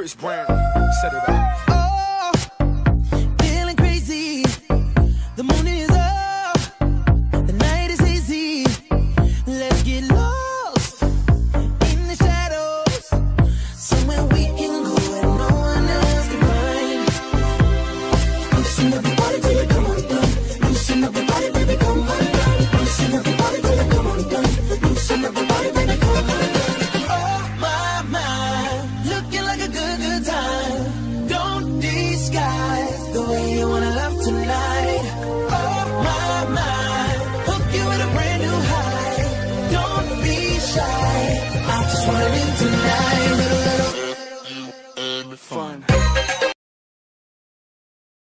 Chris Brown, set it up. Way you wanna love tonight. Oh my hook you with a brand new high. Don't be shy, I just wanna live tonight. Fun.